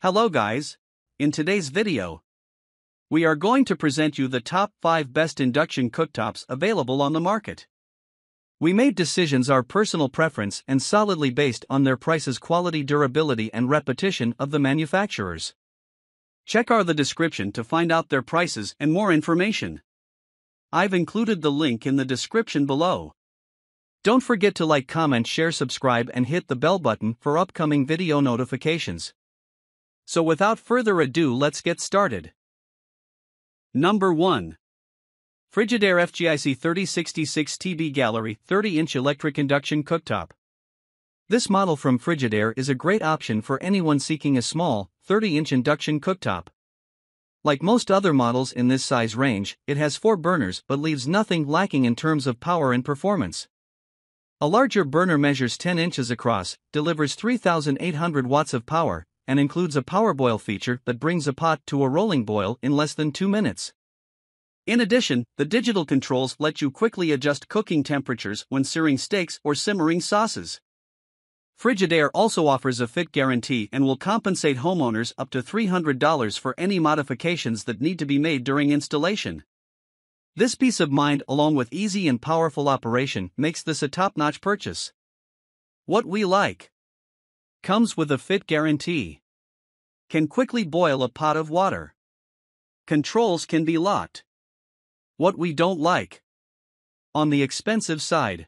Hello guys! In today's video, we are going to present you the top 5 best induction cooktops available on the market. We made decisions our personal preference and solidly based on their prices quality durability and repetition of the manufacturers. Check our the description to find out their prices and more information. I've included the link in the description below. Don't forget to like comment share subscribe and hit the bell button for upcoming video notifications. So without further ado, let's get started. Number 1. Frigidaire FGIC 3066 TB Gallery 30 inch electric induction cooktop. This model from Frigidaire is a great option for anyone seeking a small, 30 inch induction cooktop. Like most other models in this size range, it has four burners but leaves nothing lacking in terms of power and performance. A larger burner measures 10 inches across, delivers 3,800 watts of power, and includes a power boil feature that brings a pot to a rolling boil in less than 2 minutes. In addition, the digital controls let you quickly adjust cooking temperatures when searing steaks or simmering sauces. Frigidaire also offers a fit guarantee and will compensate homeowners up to $300 for any modifications that need to be made during installation. This peace of mind, along with easy and powerful operation, makes this a top notch purchase. What we like comes with a fit guarantee. Can quickly boil a pot of water. Controls can be locked. What we don't like. On the expensive side.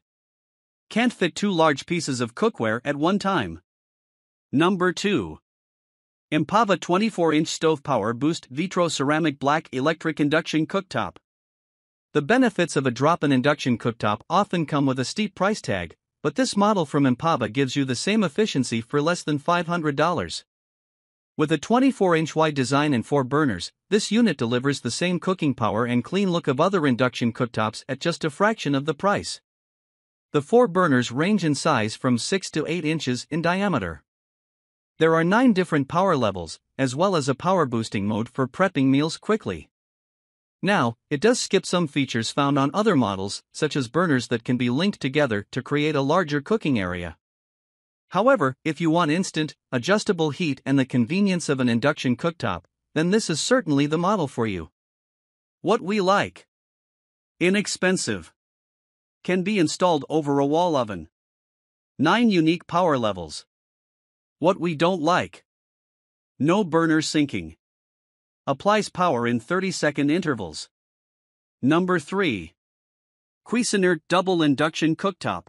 Can't fit two large pieces of cookware at one time. Number 2. Empava 24 inch stove power boost vitro ceramic black electric induction cooktop. The benefits of a drop in induction cooktop often come with a steep price tag, but this model from Empava gives you the same efficiency for less than $500. With a 24 inch wide design and 4 burners, this unit delivers the same cooking power and clean look of other induction cooktops at just a fraction of the price. The 4 burners range in size from 6 to 8 inches in diameter. There are 9 different power levels, as well as a power boosting mode for prepping meals quickly. Now, it does skip some features found on other models, such as burners that can be linked together to create a larger cooking area. However, if you want instant, adjustable heat and the convenience of an induction cooktop, then this is certainly the model for you. What we like Inexpensive. Can be installed over a wall oven. 9 unique power levels. What we don't like No burner syncing. Applies power in 30 second intervals. Number 3. Cuisinart Double Induction Cooktop.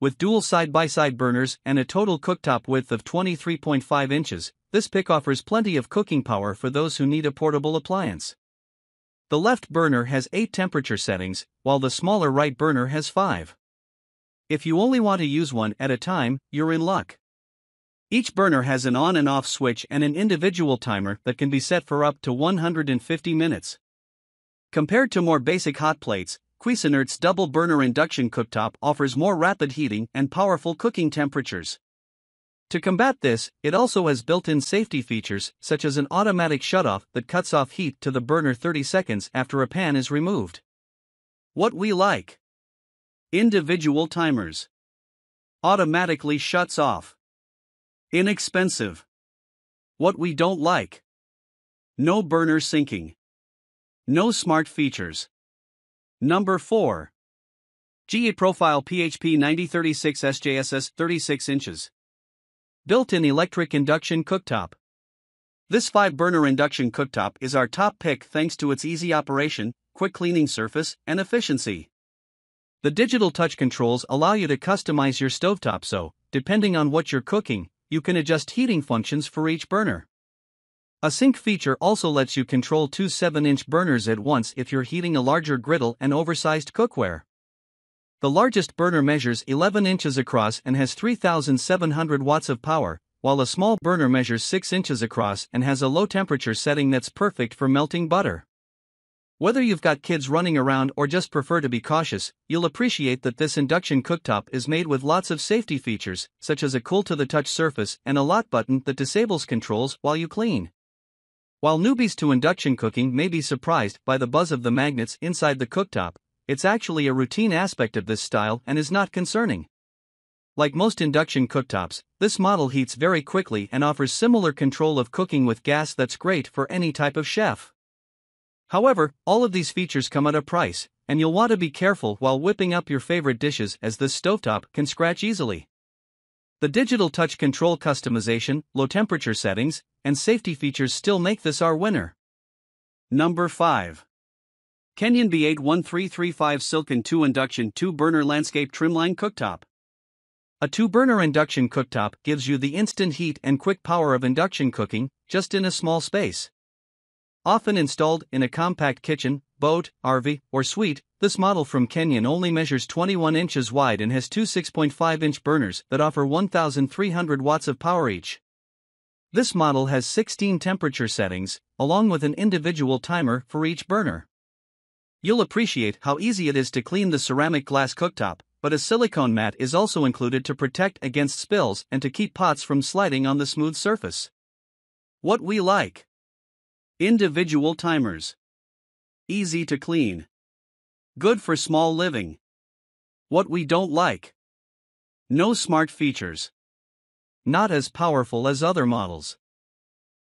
With dual side by side burners and a total cooktop width of 23.5 inches, this pick offers plenty of cooking power for those who need a portable appliance. The left burner has 8 temperature settings, while the smaller right burner has 5. If you only want to use one at a time, you're in luck. Each burner has an on and off switch and an individual timer that can be set for up to 150 minutes. Compared to more basic hot plates, Cuisinart's double burner induction cooktop offers more rapid heating and powerful cooking temperatures. To combat this, it also has built in safety features, such as an automatic shutoff that cuts off heat to the burner 30 seconds after a pan is removed. What we like Individual timers automatically shuts off. Inexpensive. What we don't like. No burner syncing. No smart features. Number 4. GE Profile PHP 9036 SJSS 36 inches. Built in electric induction cooktop. This 5 burner induction cooktop is our top pick thanks to its easy operation, quick cleaning surface, and efficiency. The digital touch controls allow you to customize your stovetop so, depending on what you're cooking, you can adjust heating functions for each burner. A sync feature also lets you control two 7 inch burners at once if you're heating a larger griddle and oversized cookware. The largest burner measures 11 inches across and has 3,700 watts of power, while a small burner measures 6 inches across and has a low temperature setting that's perfect for melting butter. Whether you've got kids running around or just prefer to be cautious, you'll appreciate that this induction cooktop is made with lots of safety features, such as a cool to the touch surface and a lock button that disables controls while you clean. While newbies to induction cooking may be surprised by the buzz of the magnets inside the cooktop, it's actually a routine aspect of this style and is not concerning. Like most induction cooktops, this model heats very quickly and offers similar control of cooking with gas that's great for any type of chef. However, all of these features come at a price, and you'll want to be careful while whipping up your favorite dishes as this stovetop can scratch easily. The digital touch control customization, low temperature settings, and safety features still make this our winner. Number 5. Kenyon B81335 Silken 2 Induction 2 Burner Landscape Trimline Cooktop. A two burner induction cooktop gives you the instant heat and quick power of induction cooking, just in a small space. Often installed in a compact kitchen, boat, RV, or suite, this model from Kenyon only measures 21 inches wide and has two 6.5 inch burners that offer 1,300 watts of power each. This model has 16 temperature settings, along with an individual timer for each burner. You'll appreciate how easy it is to clean the ceramic glass cooktop, but a silicone mat is also included to protect against spills and to keep pots from sliding on the smooth surface. What we like Individual timers. Easy to clean. Good for small living. What we don't like. No smart features. Not as powerful as other models.